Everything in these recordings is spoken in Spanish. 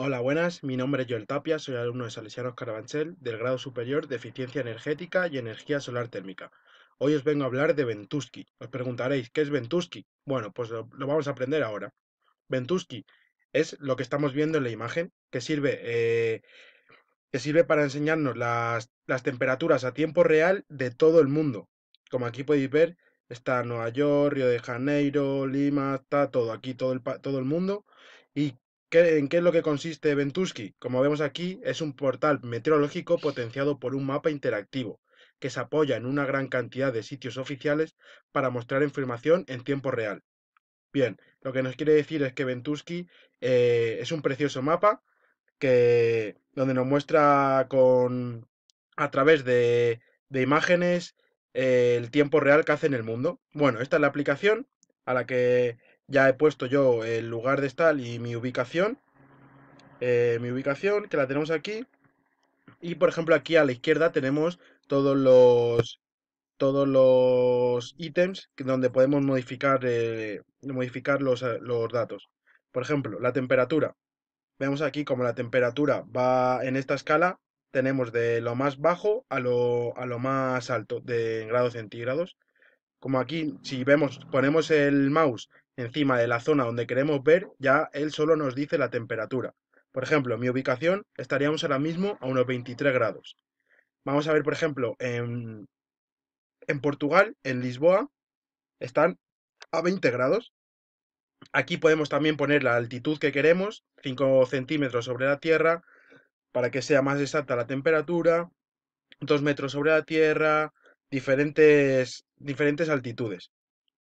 Hola, buenas. Mi nombre es Joel Tapia, soy alumno de Salesianos Carabanchel del grado superior de Eficiencia Energética y Energía Solar Térmica. Hoy os vengo a hablar de Ventusky. Os preguntaréis, ¿qué es Ventusky? Bueno, pues lo, vamos a aprender ahora. Ventusky es lo que estamos viendo en la imagen, que sirve, eh, que sirve para enseñarnos las, las temperaturas a tiempo real de todo el mundo. Como aquí podéis ver, está Nueva York, Río de Janeiro, Lima, está todo aquí, todo el, todo el mundo. ¿Y en qué es lo que consiste Ventusky? Como vemos aquí, es un portal meteorológico potenciado por un mapa interactivo, que se apoya en una gran cantidad de sitios oficiales para mostrar información en tiempo real. Bien, lo que nos quiere decir es que Ventusky eh, es un precioso mapa que donde nos muestra con a través de, de imágenes eh, el tiempo real que hace en el mundo. Bueno, esta es la aplicación a la que ya he puesto yo el lugar de estar y mi ubicación. eh, mi ubicación, que la tenemos aquí. Y por ejemplo, aquí a la izquierda tenemos todos los todos los ítems donde podemos modificar, eh, modificar los, eh, los datos. Por ejemplo, la temperatura. Vemos aquí como la temperatura va en esta escala, tenemos de lo más bajo a lo, a lo más alto de grados centígrados. Como aquí, si vemos, ponemos el mouse encima de la zona donde queremos ver, ya él solo nos dice la temperatura. Por ejemplo, mi ubicación estaríamos ahora mismo a unos 23 grados. Vamos a ver, por ejemplo, en, en Portugal, en Lisboa, están a 20 grados. Aquí podemos también poner la altitud que queremos, 5 centímetros sobre la Tierra, para que sea más exacta la temperatura, 2 metros sobre la Tierra, diferentes, diferentes altitudes.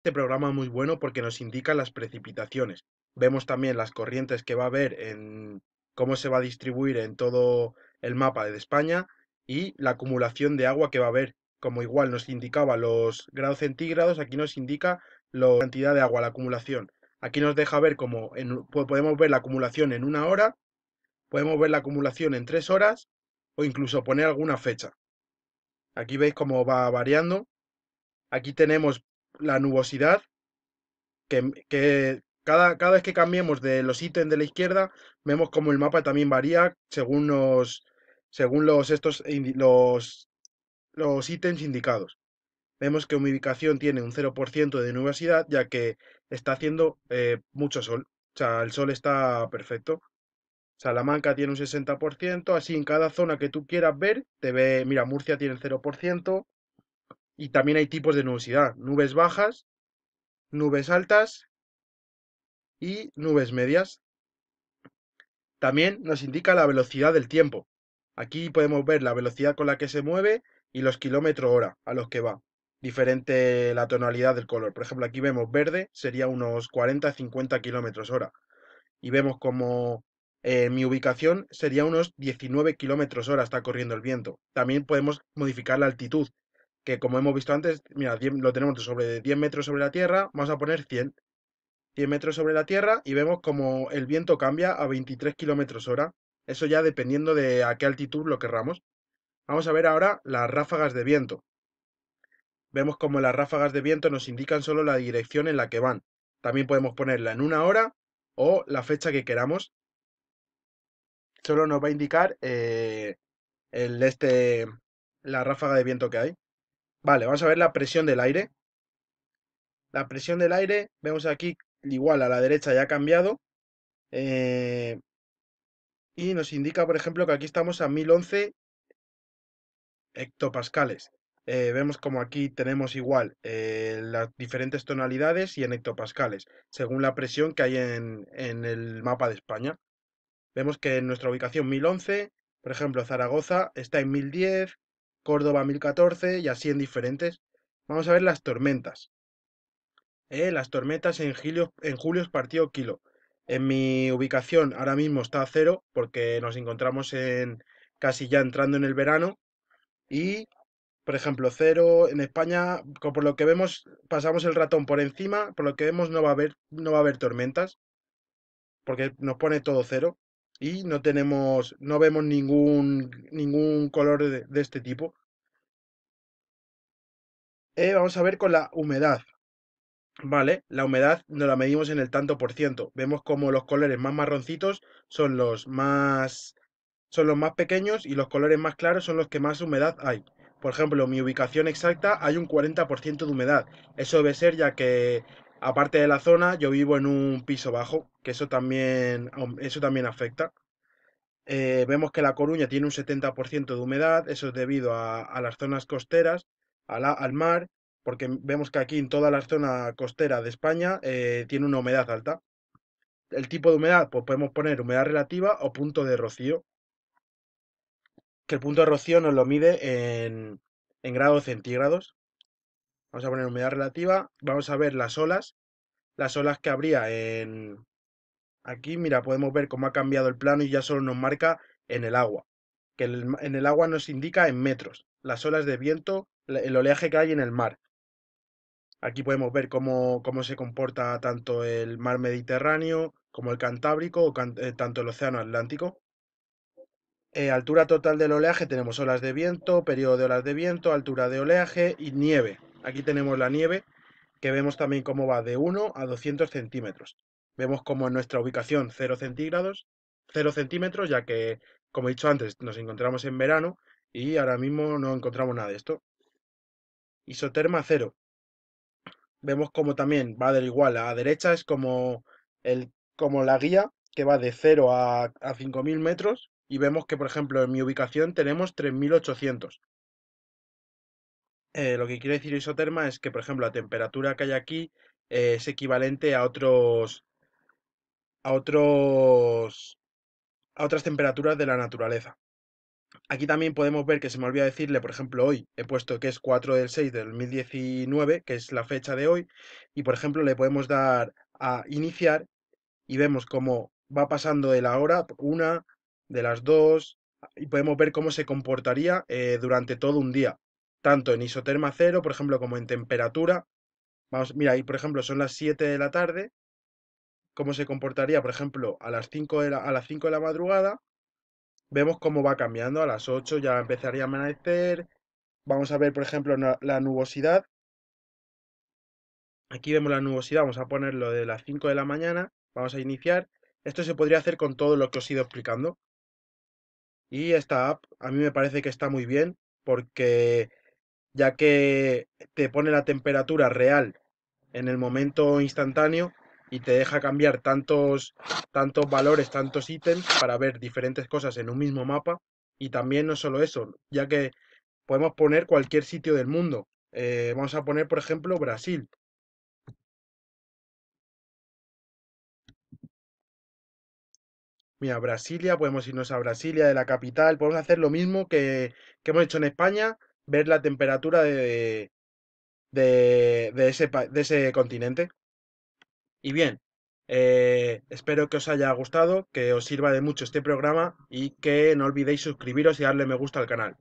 Este programa muy bueno porque nos indica las precipitaciones. Vemos también las corrientes que va a haber en cómo se va a distribuir en todo el mapa de España y la acumulación de agua que va a haber. Como igual nos indicaba los grados centígrados, aquí nos indica la cantidad de agua, la acumulación. Aquí nos deja ver cómo en- podemos ver la acumulación en una hora, podemos ver la acumulación en tres horas o incluso poner alguna fecha. Aquí veis cómo va variando. Aquí tenemos la nubosidad, que, que cada, cada vez que cambiemos de los ítems de la izquierda, vemos como el mapa también varía según los, según los, estos, los, los ítems indicados. Vemos que mi ubicación tiene un 0% de nubosidad, ya que está haciendo eh, mucho sol. O sea, el sol está perfecto. Salamanca tiene un 60%, así en cada zona que tú quieras ver, te ve, mira, Murcia tiene el 0%, y también hay tipos de nubosidad, nubes bajas, nubes altas y nubes medias. También nos indica la velocidad del tiempo. Aquí podemos ver la velocidad con la que se mueve y los kilómetros hora a los que va. Diferente la tonalidad del color. Por ejemplo, aquí vemos verde, sería unos 40-50 kilómetros hora. Y vemos como mi ubicación sería unos 19 kilómetros hora está corriendo el viento. También podemos modificar la altitud, que como hemos visto antes, mira, 10 lo tenemos sobre 10 metros sobre la tierra, vamos a poner 100. 100 metros sobre la tierra y vemos como el viento cambia a 23 kilómetros hora. Eso ya dependiendo de a qué altitud lo querramos. Vamos a ver ahora las ráfagas de viento. Vemos como las ráfagas de viento nos indican solo la dirección en la que van. También podemos ponerla en una hora o la fecha que queramos. Solo nos va a indicar eh, el este, la ráfaga de viento que hay. Vale, vamos a ver la presión del aire. La presión del aire, vemos aquí igual a la derecha ya ha cambiado. eh, y nos indica, por ejemplo, que aquí estamos a 1011 hectopascales. Eh, vemos como aquí tenemos igual eh, las diferentes tonalidades y en hectopascales, según la presión que hay en, en el mapa de España. Vemos que en nuestra ubicación 1011, por ejemplo, Zaragoza está en 1010, Córdoba 1014 y así en diferentes. Vamos a ver las tormentas. Eh, las tormentas en julio, en julio es partido kilo. En mi ubicación ahora mismo está a cero porque nos encontramos en casi ya entrando en el verano y, por ejemplo, cero en España, por lo que vemos, pasamos el ratón por encima, por lo que vemos no va a haber, no va a haber tormentas porque nos pone todo cero y no tenemos, no vemos ningún, ningún color de, este tipo. Eh, vamos a ver con la humedad. Vale, la humedad nos la medimos en el tanto por ciento. Vemos como los colores más marroncitos son los más son los más pequeños y los colores más claros son los que más humedad hay. Por ejemplo, mi ubicación exacta hay un 40% de humedad. Eso debe ser ya que, aparte de la zona, yo vivo en un piso bajo, que eso también, eso también afecta. Eh, vemos que La Coruña tiene un 70% de humedad, eso es debido a, las zonas costeras, al mar, porque vemos que aquí en toda la zona costera de España eh, tiene una humedad alta. El tipo de humedad, pues podemos poner humedad relativa o punto de rocío. que el punto de rocío nos lo mide en grados centígrados. Vamos a poner humedad relativa. Vamos a ver las olas. Las olas que habría en... Aquí, mira, podemos ver cómo ha cambiado el plano y ya solo nos marca en el agua. Que en el agua nos indica en metros. Las olas de viento, el oleaje que hay en el mar. Aquí podemos ver cómo, cómo se comporta tanto el mar Mediterráneo como el Cantábrico o eh, tanto el Océano Atlántico. Eh, altura total del oleaje tenemos olas de viento, periodo de olas de viento, altura de oleaje y nieve. Aquí tenemos la nieve que vemos también cómo va de 1 a 200 centímetros. Vemos como en nuestra ubicación 0 centígrados, 0 centímetros, ya que, como he dicho antes, nos encontramos en verano y ahora mismo no encontramos nada de esto. Isoterma 0. Vemos como también va del igual. A derecha es como, el, como la guía que va de 0 a, a 5.000 metros y vemos que, por ejemplo, en mi ubicación tenemos 3.800. Eh, lo que quiere decir isoterma es que, por ejemplo, la temperatura que hay aquí eh, es equivalente a otros, a otros, a otras temperaturas de la naturaleza. Aquí también podemos ver que se me olvida decirle, por ejemplo, hoy he puesto que es 4 del 6 del 2019, que es la fecha de hoy, y por ejemplo le podemos dar a iniciar y vemos cómo va pasando de la hora, una, de las dos, y podemos ver cómo se comportaría eh, durante todo un día, tanto en isoterma cero, por ejemplo, como en temperatura. Vamos, mira, ahí por ejemplo son las 7 de la tarde, cómo se comportaría, por ejemplo, a las 5 de la, a las 5 de la madrugada. Vemos cómo va cambiando, a las 8 ya empezaría a amanecer. Vamos a ver, por ejemplo, la nubosidad. Aquí vemos la nubosidad, vamos a ponerlo de las 5 de la mañana. Vamos a iniciar. Esto se podría hacer con todo lo que os he ido explicando. Y esta app a mí me parece que está muy bien porque ya que te pone la temperatura real en el momento instantáneo y te deja cambiar tantos, tantos valores, tantos ítems para ver diferentes cosas en un mismo mapa. Y también no solo eso, ya que podemos poner cualquier sitio del mundo. Eh, vamos a poner, por ejemplo, Brasil. Mira, Brasilia, podemos irnos a Brasilia de la capital, podemos hacer lo mismo que, que hemos hecho en España, ver la temperatura de, de, ese, de ese continente. Y bien, eh, espero que os haya gustado, que os sirva de mucho este programa y que no olvidéis suscribiros y darle me gusta al canal.